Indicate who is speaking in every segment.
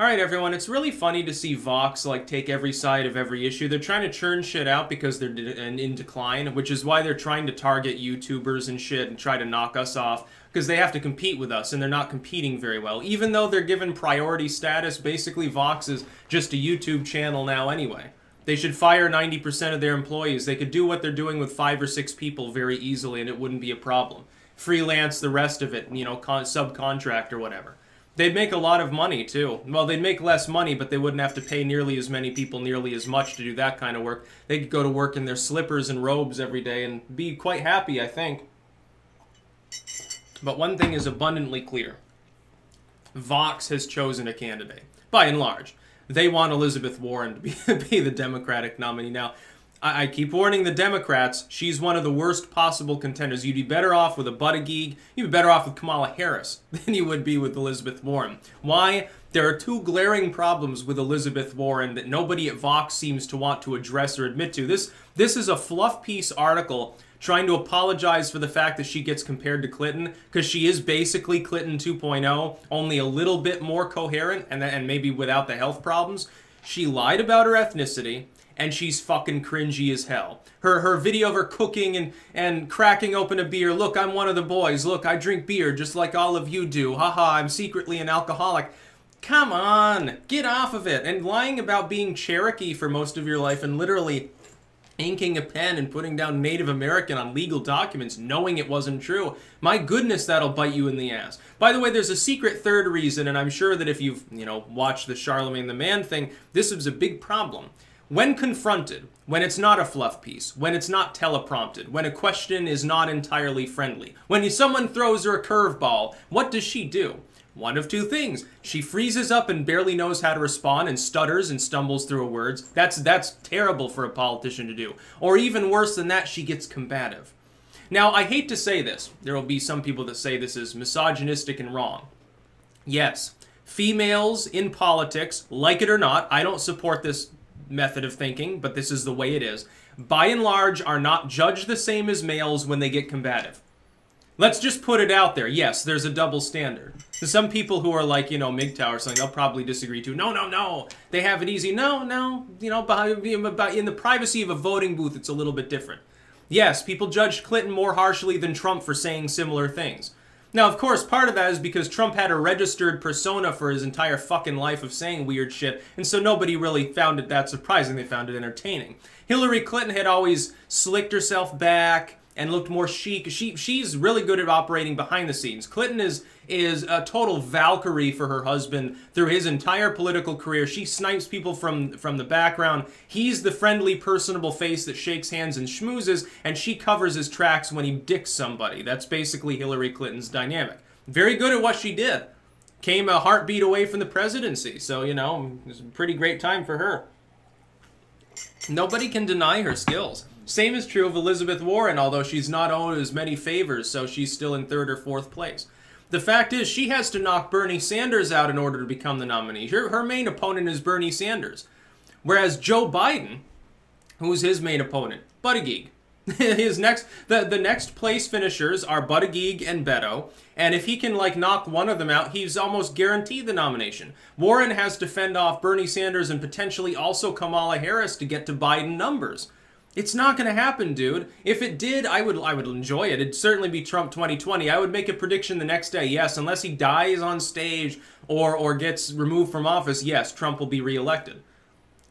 Speaker 1: All right, everyone. It's really funny to see Vox like take every side of every issue. They're trying to churn shit out because they're in decline, which is why they're trying to target YouTubers and shit and try to knock us off because they have to compete with us and they're not competing very well. Even though they're given priority status, basically Vox is just a YouTube channel now anyway. They should fire 90% of their employees. They could do what they're doing with five or six people very easily and it wouldn't be a problem. Freelance the rest of it, you know, con- subcontract or whatever. They'd make a lot of money too. Well, they'd make less money, but they wouldn't have to pay nearly as many people nearly as much to do that kind of work. They could go to work in their slippers and robes every day and be quite happy, I think. But one thing is abundantly clear Vox has chosen a candidate, by and large. They want Elizabeth Warren to be, be the Democratic nominee. Now, I, I keep warning the Democrats, she's one of the worst possible contenders. You'd be better off with a Buttigieg, you'd be better off with Kamala Harris than you would be with Elizabeth Warren. Why? There are two glaring problems with Elizabeth Warren that nobody at Vox seems to want to address or admit to. This this is a fluff piece article trying to apologize for the fact that she gets compared to Clinton because she is basically Clinton 2.0, only a little bit more coherent and and maybe without the health problems. She lied about her ethnicity and she's fucking cringy as hell. Her her video of her cooking and and cracking open a beer. Look, I'm one of the boys. Look, I drink beer just like all of you do. Haha, I'm secretly an alcoholic. Come on, get off of it. And lying about being Cherokee for most of your life and literally inking a pen and putting down Native American on legal documents knowing it wasn't true. My goodness, that'll bite you in the ass. By the way, there's a secret third reason, and I'm sure that if you've, you know, watched the Charlemagne the Man thing, this is a big problem. When confronted, when it's not a fluff piece, when it's not teleprompted, when a question is not entirely friendly, when someone throws her a curveball, what does she do? One of two things. She freezes up and barely knows how to respond and stutters and stumbles through her words. That's that's terrible for a politician to do. Or even worse than that, she gets combative. Now, I hate to say this. There will be some people that say this is misogynistic and wrong. Yes, females in politics, like it or not, I don't support this method of thinking, but this is the way it is. By and large, are not judged the same as males when they get combative. Let's just put it out there. Yes, there's a double standard. Some people who are like, you know, MGTOW or something, they'll probably disagree too. No, no, no. They have it easy. No, no. You know, in the privacy of a voting booth, it's a little bit different. Yes, people judged Clinton more harshly than Trump for saying similar things. Now, of course, part of that is because Trump had a registered persona for his entire fucking life of saying weird shit, and so nobody really found it that surprising. They found it entertaining. Hillary Clinton had always slicked herself back and looked more chic. She she's really good at operating behind the scenes. Clinton is is a total Valkyrie for her husband through his entire political career. She snipes people from from the background. He's the friendly, personable face that shakes hands and schmoozes, and she covers his tracks when he dicks somebody. That's basically Hillary Clinton's dynamic. Very good at what she did. Came a heartbeat away from the presidency, so you know, it was a pretty great time for her. Nobody can deny her skills. Same is true of Elizabeth Warren, although she's not owed as many favors, so she's still in third or fourth place. The fact is, she has to knock Bernie Sanders out in order to become the nominee. Her, her main opponent is Bernie Sanders. Whereas Joe Biden, who's his main opponent? Buttigieg. his next the, the next place finishers are Buttigieg and Beto, and if he can like knock one of them out, he's almost guaranteed the nomination. Warren has to fend off Bernie Sanders and potentially also Kamala Harris to get to Biden numbers. It's not going to happen, dude. If it did, I would I would enjoy it. It'd certainly be Trump 2020. I would make a prediction the next day. Yes, unless he dies on stage or or gets removed from office, yes, Trump will be reelected.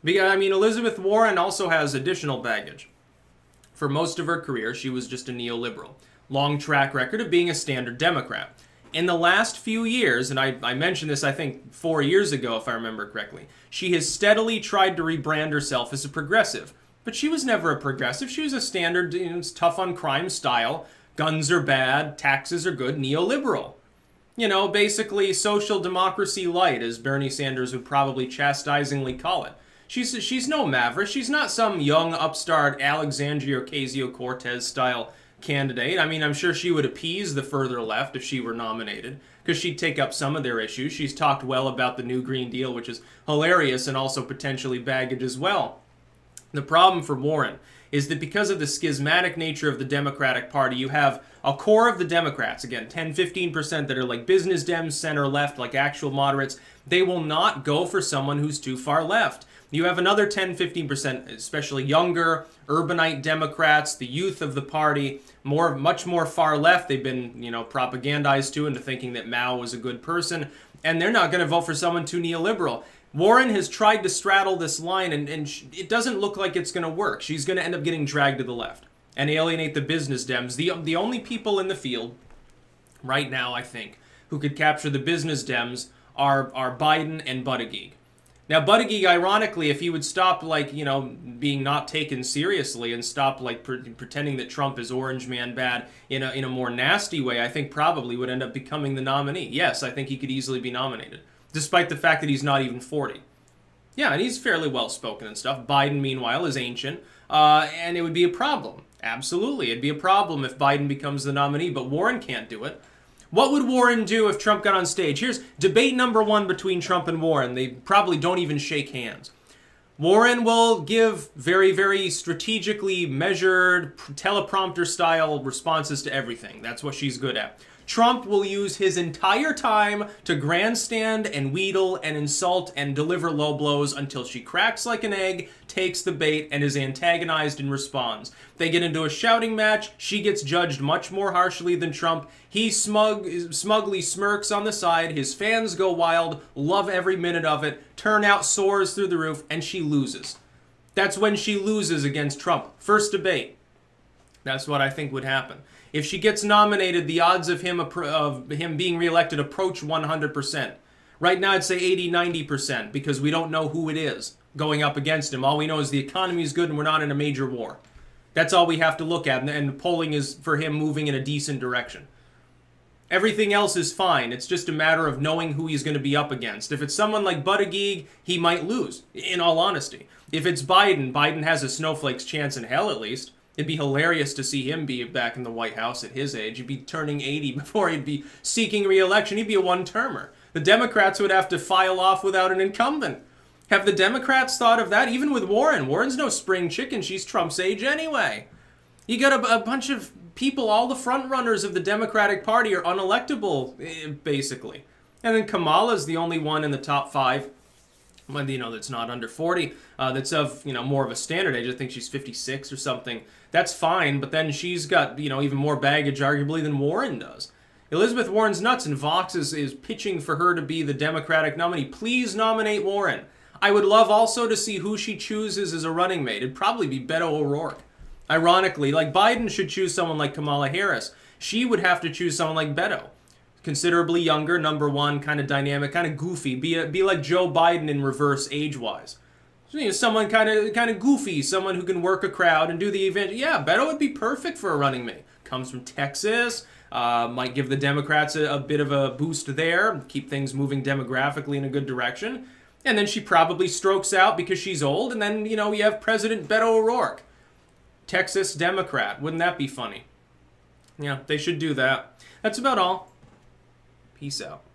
Speaker 1: Because I mean, Elizabeth Warren also has additional baggage. For most of her career, she was just a neoliberal. Long track record of being a standard Democrat. In the last few years, and I, I mentioned this I think four years ago if I remember correctly, she has steadily tried to rebrand herself as a progressive but she was never a progressive. She was a standard, you know, tough on crime style. Guns are bad, taxes are good, neoliberal. You know, basically social democracy light, as Bernie Sanders would probably chastisingly call it. She's she's no maverick. She's not some young upstart Alexandria Ocasio Cortez style candidate. I mean, I'm sure she would appease the further left if she were nominated, because she'd take up some of their issues. She's talked well about the new Green Deal, which is hilarious and also potentially baggage as well. The problem for Warren is that because of the schismatic nature of the Democratic Party, you have a core of the Democrats, again, 10, 15% that are like business Dems, center left, like actual moderates. They will not go for someone who's too far left. You have another 10, 15%, especially younger, urbanite Democrats, the youth of the party, more, much more far left. They've been, you know, propagandized to into thinking that Mao was a good person, and they're not going to vote for someone too neoliberal. Warren has tried to straddle this line, and, and it doesn't look like it's going to work. She's going to end up getting dragged to the left and alienate the business Dems. The, the only people in the field right now, I think, who could capture the business Dems are, are Biden and Buttigieg. Now, Buttigieg, ironically, if he would stop, like, you know, being not taken seriously and stop, like, pre pretending that Trump is orange man bad in a, in a more nasty way, I think probably would end up becoming the nominee. Yes, I think he could easily be nominated, despite the fact that he's not even 40. Yeah, and he's fairly well spoken and stuff. Biden, meanwhile, is ancient, uh, and it would be a problem. Absolutely, it'd be a problem if Biden becomes the nominee, but Warren can't do it. What would Warren do if Trump got on stage? Here's debate number one between Trump and Warren. They probably don't even shake hands. Warren will give very, very strategically measured, teleprompter style responses to everything. That's what she's good at. Trump will use his entire time to grandstand and wheedle and insult and deliver low blows until she cracks like an egg, takes the bait, and is antagonized and responds. They get into a shouting match. She gets judged much more harshly than Trump. He smug, smugly smirks on the side. His fans go wild, love every minute of it. Turnout soars through the roof, and she loses. That's when she loses against Trump. First debate. That's what I think would happen. If she gets nominated, the odds of him of him being reelected approach 100%. Right now, I'd say 80, 90% because we don't know who it is going up against him. All we know is the economy is good and we're not in a major war. That's all we have to look at, and polling is for him moving in a decent direction. Everything else is fine. It's just a matter of knowing who he's going to be up against. If it's someone like Buttigieg, he might lose, in all honesty. If it's Biden, Biden has a snowflake's chance in hell at least. It'd be hilarious to see him be back in the White House at his age. He'd be turning 80 before he'd be seeking re-election. He'd be a one-termer. The Democrats would have to file off without an incumbent. Have the Democrats thought of that? Even with Warren. Warren's no spring chicken. She's Trump's age anyway. You got a, a bunch of people, all the frontrunners of the Democratic Party are unelectable, eh, basically. And then Kamala's the only one in the top five you know, that's not under 40, uh, that's of, you know, more of a standard age. I think she's 56 or something. That's fine, but then she's got, you know, even more baggage, arguably, than Warren does. Elizabeth Warren's nuts, and Vox is, is pitching for her to be the Democratic nominee. Please nominate Warren. I would love also to see who she chooses as a running mate. It'd probably be Beto O'Rourke. Ironically, like Biden should choose someone like Kamala Harris. She would have to choose someone like Beto considerably younger, number one, kind of dynamic, kind of goofy. Be a, be like Joe Biden in reverse age-wise. You know, someone kind of kind of goofy, someone who can work a crowd and do the event. Yeah, Beto would be perfect for a running mate. Comes from Texas, uh, might give the Democrats a, a bit of a boost there, keep things moving demographically in a good direction. And then she probably strokes out because she's old, and then, you know, you have President Beto O'Rourke. Texas Democrat. Wouldn't that be funny? Yeah, they should do that. That's about all. Peace out.